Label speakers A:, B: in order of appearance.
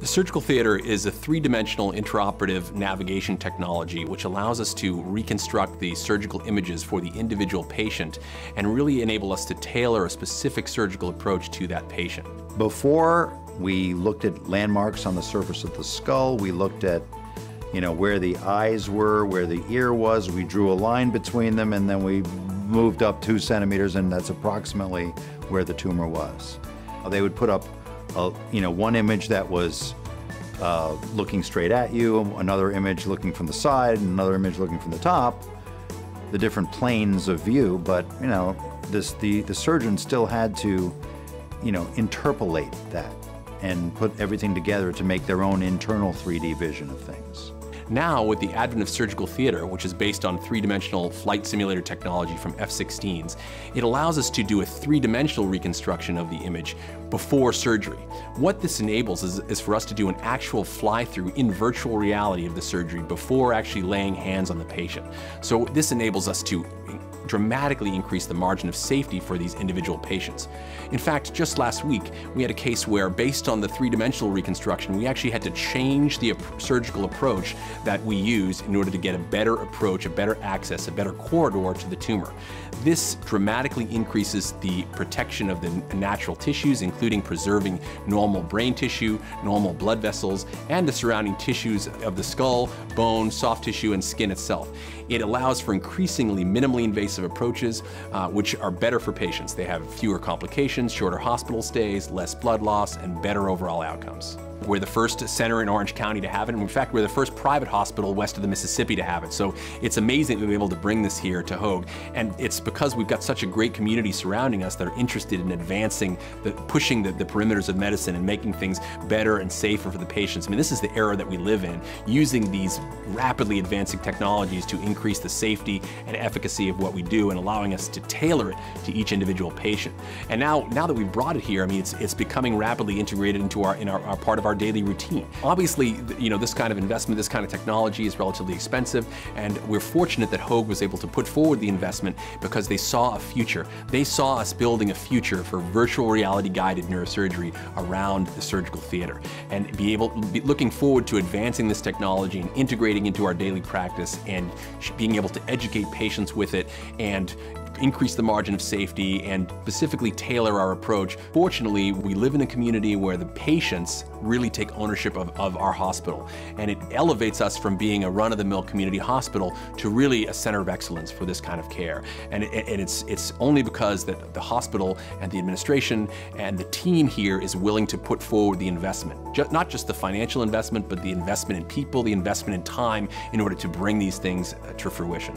A: The surgical theater is a three-dimensional intraoperative navigation technology which allows us to reconstruct the surgical images for the individual patient and really enable us to tailor a specific surgical approach to that patient.
B: Before, we looked at landmarks on the surface of the skull, we looked at you know, where the eyes were, where the ear was, we drew a line between them, and then we moved up two centimeters, and that's approximately where the tumor was. They would put up a, you know, one image that was uh, looking straight at you, another image looking from the side, and another image looking from the top, the different planes of view, but you know, this, the, the surgeon still had to, you know, interpolate that and put everything together to make their own internal 3D vision of things.
A: Now, with the advent of surgical theater, which is based on three-dimensional flight simulator technology from F-16s, it allows us to do a three-dimensional reconstruction of the image before surgery. What this enables is, is for us to do an actual fly-through in virtual reality of the surgery before actually laying hands on the patient. So this enables us to dramatically increase the margin of safety for these individual patients. In fact, just last week, we had a case where, based on the three-dimensional reconstruction, we actually had to change the surgical approach that we use in order to get a better approach, a better access, a better corridor to the tumor. This dramatically increases the protection of the natural tissues, including preserving normal brain tissue, normal blood vessels, and the surrounding tissues of the skull, bone, soft tissue, and skin itself. It allows for increasingly minimally invasive approaches, uh, which are better for patients. They have fewer complications, shorter hospital stays, less blood loss, and better overall outcomes. We're the first center in Orange County to have it. And in fact, we're the first private hospital west of the Mississippi to have it. So it's amazing that we're able to bring this here to Hoag. And it's because we've got such a great community surrounding us that are interested in advancing, the, pushing the, the perimeters of medicine and making things better and safer for the patients. I mean, this is the era that we live in, using these rapidly advancing technologies to increase the safety and efficacy of what we do and allowing us to tailor it to each individual patient. And now, now that we've brought it here, I mean, it's, it's becoming rapidly integrated into our, in our, our part of our daily routine. Obviously, you know, this kind of investment, this kind of technology is relatively expensive, and we're fortunate that Hoag was able to put forward the investment because they saw a future. They saw us building a future for virtual reality guided neurosurgery around the surgical theater and be able, be looking forward to advancing this technology and integrating into our daily practice and being able to educate patients with it and increase the margin of safety and specifically tailor our approach. Fortunately, we live in a community where the patients really take ownership of, of our hospital. And it elevates us from being a run-of-the-mill community hospital to really a center of excellence for this kind of care. And, it, and it's, it's only because that the hospital and the administration and the team here is willing to put forward the investment. Just, not just the financial investment, but the investment in people, the investment in time in order to bring these things uh, to fruition.